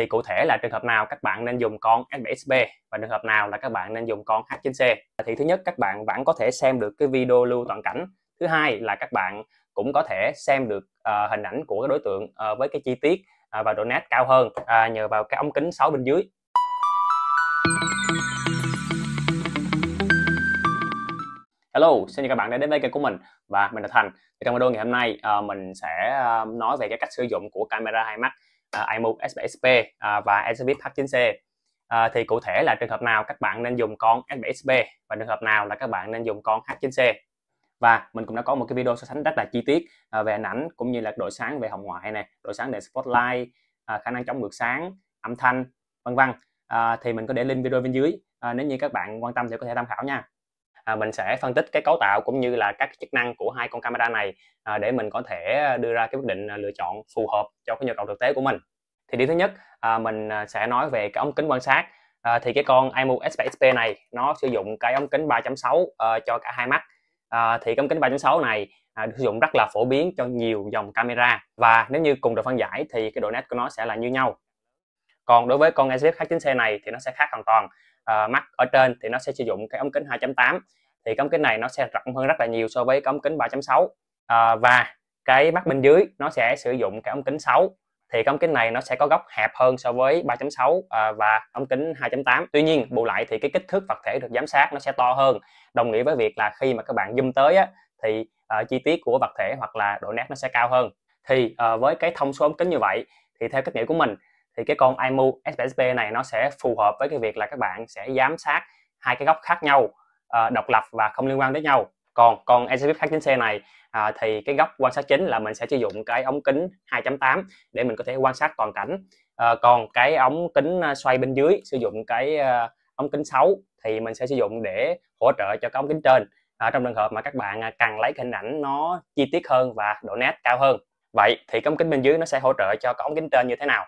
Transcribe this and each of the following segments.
thì cụ thể là trường hợp nào các bạn nên dùng con S7XP và trường hợp nào là các bạn nên dùng con H9C thì thứ nhất các bạn vẫn có thể xem được cái video lưu toàn cảnh. Thứ hai là các bạn cũng có thể xem được uh, hình ảnh của cái đối tượng uh, với cái chi tiết uh, và độ nét cao hơn uh, nhờ vào cái ống kính 6 bên dưới. Hello, xin chào các bạn đã đến với kênh của mình và mình là Thành. Thì trong video ngày hôm nay uh, mình sẽ uh, nói về cái cách sử dụng của camera hai mắt. À, uh, iMove S7SP uh, à, và Exhibit H9C. Uh, thì cụ thể là trường hợp nào các bạn nên dùng con S7SP và trường hợp nào là các bạn nên dùng con H9C. Và mình cũng đã có một cái video so sánh rất là chi tiết uh, về hình ảnh cũng như là độ sáng về hồng ngoại này, độ sáng đèn spotlight, uh, khả năng chống ngược sáng, âm thanh, vân vân. Uh, thì mình có để link video bên dưới. Uh, nếu như các bạn quan tâm thì có thể tham khảo nha à, mình sẽ phân tích cái cấu tạo cũng như là các chức năng của hai con camera này à, để mình có thể đưa ra cái quyết định lựa chọn phù hợp cho cái nhu cầu thực tế của mình thì điểm thứ nhất à, mình à, sẽ nói về cái ống kính quan sát. À, thì cái con iMove S7XP này nó sử dụng cái ống kính 3.6 à, ờ, cho cả hai mắt. À, thì cái ống kính 3.6 này à, sử dụng rất là phổ biến cho nhiều dòng camera. Và nếu như cùng độ phân giải thì cái độ nét của nó sẽ là như nhau. Còn đối với con Exhibit H9C này thì nó sẽ khác hoàn toàn. À, mắt ở trên thì nó sẽ sử dụng cái ống kính 2.8 thì cái ống kính này nó sẽ rộng hơn rất là nhiều so với cái ống kính 3.6 à, và cái mắt bên dưới nó sẽ sử dụng cái ống kính 6 thì cái ống kính này nó sẽ có góc hẹp hơn so với 3.6 à, và ống kính 2.8 tuy nhiên bù lại thì cái kích thước vật thể được giám sát nó sẽ to hơn. Đồng nghĩa với việc là khi mà các bạn zoom tới á, thì uh, chi tiết của vật thể hoặc là độ nét nó sẽ cao hơn. Thì uh, với cái thông số ống kính như vậy thì theo cách nghĩ của mình thì cái con IMU S7SP này nó sẽ phù hợp với cái việc là các bạn sẽ giám sát hai cái góc khác nhau uh, độc lập và không liên quan đến nhau còn con Exhibit H9C này à, thì cái góc quan sát chính là mình sẽ sử dụng cái ống kính 2.8 để mình có thể quan sát toàn cảnh. À, còn cái ống kính à, xoay bên dưới sử dụng cái uh, ống kính 6 thì mình sẽ sử dụng để hỗ trợ cho cái ống kính trên. À, trong trường hợp mà các bạn à, cần lấy hình ảnh nó chi tiết hơn và độ nét cao hơn. Vậy thì cái ống kính bên dưới nó sẽ hỗ trợ cho cái ống kính trên như thế nào?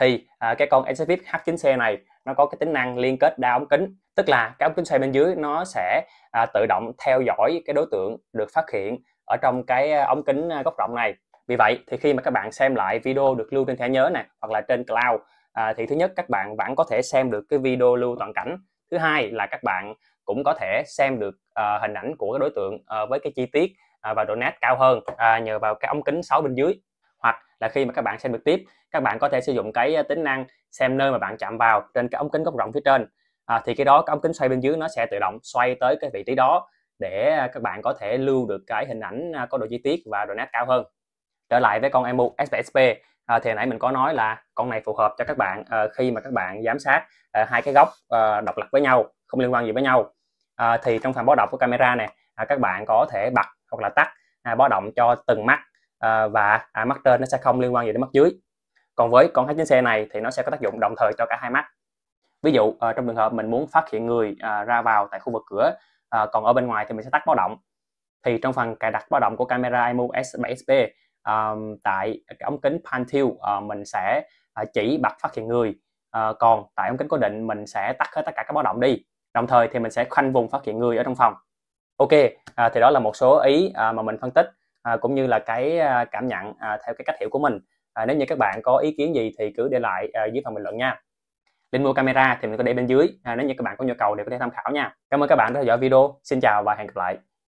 Thì à, cái con Exhibit H9C này nó có cái tính năng liên kết đa ống kính tức là cái ống kính xoay bên dưới nó sẽ à, tự động theo dõi cái đối tượng được phát hiện ở trong cái à, ống kính à, góc rộng này. Vì vậy thì khi mà các bạn xem lại video được lưu trên thẻ nhớ này hoặc là trên cloud à, thì thứ nhất các bạn vẫn có thể xem được cái video lưu toàn cảnh. Thứ hai là các bạn cũng có thể xem được uh, hình ảnh của cái đối tượng uh, với cái chi tiết uh, và độ nét cao hơn uh, nhờ vào cái ống kính 6 bên dưới hoặc là khi mà các bạn xem trực tiếp các bạn có thể sử dụng cái à, tính năng xem nơi mà bạn chạm vào trên cái ống kính góc rộng phía trên. À, thì cái đó cái ống kính xoay bên dưới nó sẽ tự động xoay tới cái vị trí đó để à, các bạn có thể lưu được cái hình ảnh à, có độ chi tiết và độ nét cao hơn. Trở lại với con Emu SPSP, à, thì nãy mình có nói là con này phù hợp cho các bạn à, khi mà các bạn giám sát à, hai cái góc à, độc lập với nhau không liên quan gì với nhau. À, thì trong phần báo động của camera này à, các bạn có thể bật hoặc là tắt à, báo động cho từng mắt à, và à, mắt trên nó sẽ không liên quan gì đến mắt dưới. Còn với con hát chính xe này thì nó sẽ có tác dụng đồng thời cho cả hai mắt. Ví dụ à, trong trường hợp mình muốn phát hiện người à, ra vào tại khu vực cửa à, còn ở bên ngoài thì mình sẽ tắt báo động. Thì trong phần cài đặt báo động của camera IMU S7SP um, tại cái ống kính Pantil uh, mình sẽ uh, chỉ bật phát hiện người. Uh, còn tại ống kính cố định mình sẽ tắt hết tất cả các báo động đi. Đồng thời thì mình sẽ khoanh vùng phát hiện người ở trong phòng. Ok uh, thì đó là một số ý uh, mà mình phân tích à, cũng như là cái à, cảm nhận à, theo cái cách hiểu của mình. À, nếu như các bạn có ý kiến gì thì cứ để lại à, dưới phần bình luận nha. Link mua camera thì mình có để bên dưới. À, nếu như các bạn có nhu cầu thì có thể tham khảo nha. Cảm ơn các bạn đã theo dõi video. Xin chào và hẹn gặp lại.